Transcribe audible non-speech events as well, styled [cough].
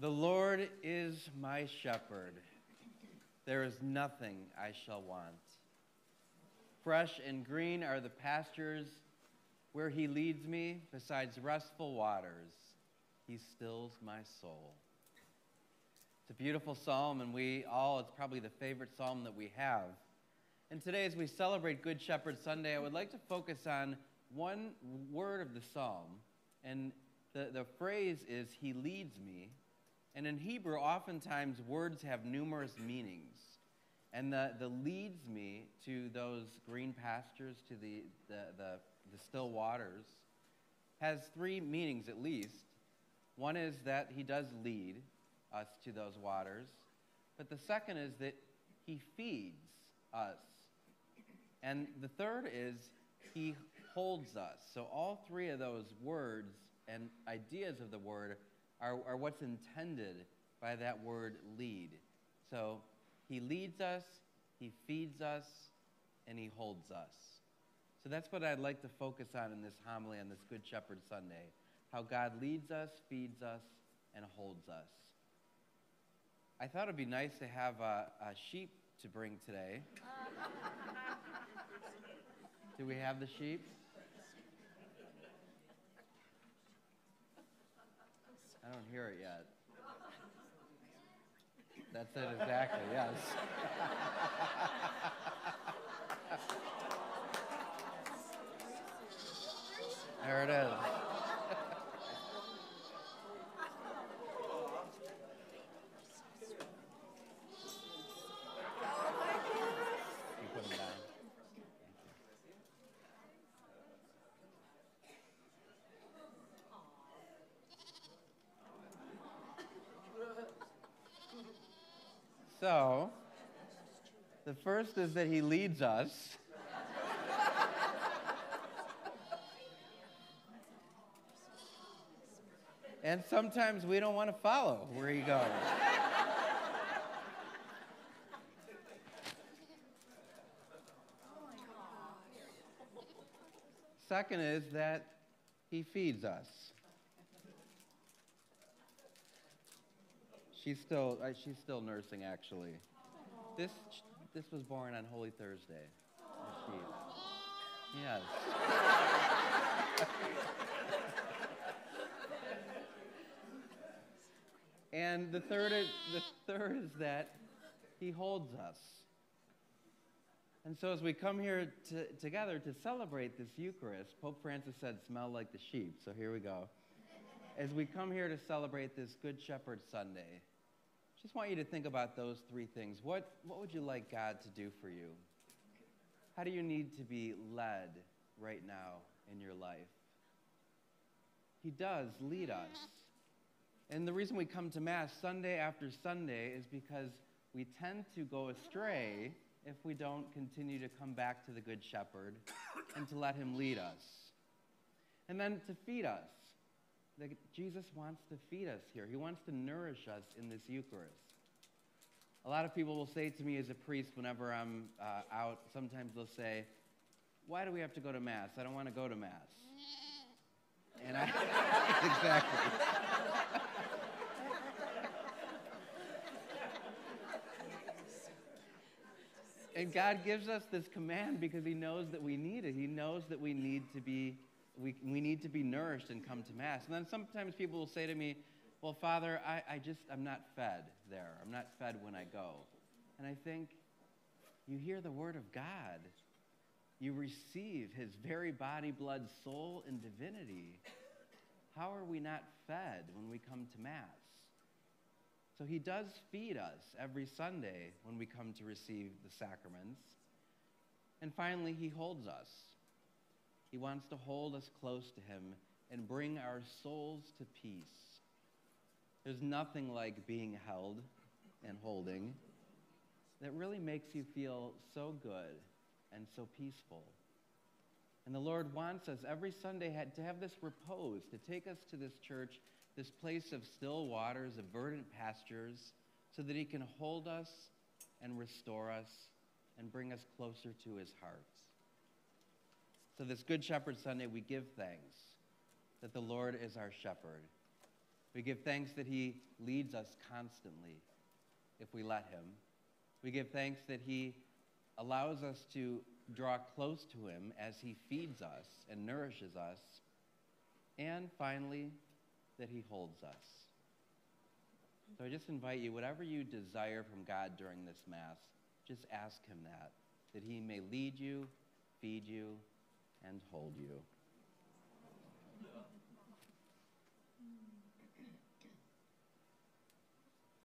The Lord is my shepherd. There is nothing I shall want. Fresh and green are the pastures where he leads me, besides restful waters. He stills my soul. It's a beautiful psalm, and we all, it's probably the favorite psalm that we have. And today, as we celebrate Good Shepherd Sunday, I would like to focus on one word of the psalm. And the, the phrase is, He leads me. And in Hebrew, oftentimes words have numerous meanings. And the, the leads me to those green pastures, to the, the, the, the still waters, has three meanings at least. One is that he does lead us to those waters. But the second is that he feeds us. And the third is he holds us. So all three of those words and ideas of the word are, are what's intended by that word lead. So he leads us, he feeds us, and he holds us. So that's what I'd like to focus on in this homily on this Good Shepherd Sunday how God leads us, feeds us, and holds us. I thought it'd be nice to have a, a sheep to bring today. [laughs] Do we have the sheep? I don't hear it yet. That's it exactly, yes. there it is. So, the first is that he leads us. and sometimes we don't want to follow where he goes. Second is that he feeds us. She's still uh, she's still nursing actually. This this was born on Holy Thursday. sheep. Yes. [laughs] and the third is the third is that he holds us. And so, as we come here to, together to celebrate this Eucharist, Pope Francis said, smell like the sheep. So, here we go. As we come here to celebrate this Good Shepherd Sunday, just want you to think about those three things. What, what would you like God to do for you? How do you need to be led right now in your life? He does lead us. And the reason we come to Mass Sunday after Sunday is because we tend to go astray if we don't continue to come back to the Good Shepherd and to let Him lead us. And then to feed us. That Jesus wants to feed us here, He wants to nourish us in this Eucharist. A lot of people will say to me as a priest whenever I'm uh, out, sometimes they'll say, Why do we have to go to Mass? I don't want to go to Mass. And I, [laughs] exactly. And God gives us this command because He knows that we need it. He knows that we need to be we, we need to be nourished and come to Mass. And then sometimes people will say to me, Well, Father, I, I just I'm not fed there. I'm not fed when I go. And I think, you hear the word of God. You receive his very body, blood, soul, and divinity. How are we not fed when we come to Mass? So he does feed us every Sunday when we come to receive the sacraments. And finally, he holds us. He wants to hold us close to him and bring our souls to peace. There's nothing like being held and holding that really makes you feel so good and so peaceful. And the Lord wants us every Sunday to have this repose, to take us to this church, this place of still waters, of verdant pastures, so that He can hold us and restore us and bring us closer to His heart. So, this Good Shepherd Sunday, we give thanks that the Lord is our shepherd. We give thanks that He leads us constantly if we let Him. We give thanks that He allows us to draw close to Him as He feeds us and nourishes us. And finally, that He holds us. So I just invite you, whatever you desire from God during this Mass, just ask Him that, that He may lead you, feed you, and hold you.